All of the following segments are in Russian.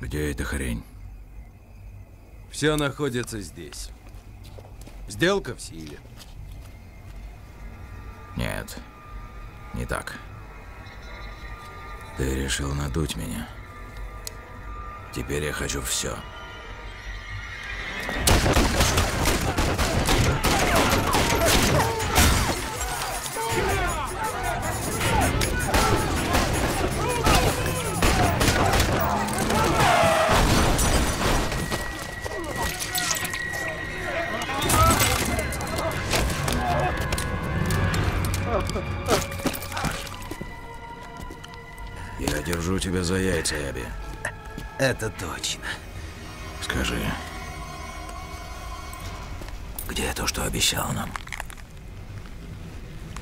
Где эта хрень? Все находится здесь. Сделка в силе. Нет, не так. Ты решил надуть меня. Теперь я хочу все. Я держу тебя за яйца, Эбби. Это точно. Скажи, где то, что обещал нам?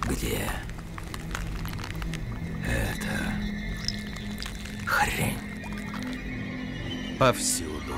Где эта хрень? Повсюду.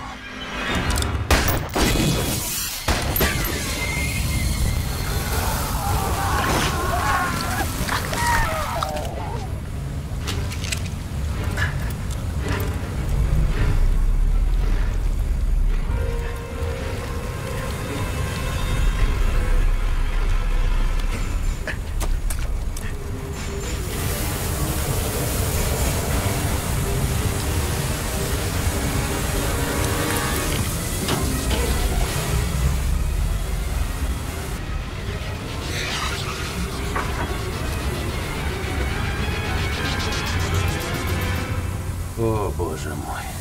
Боже мой.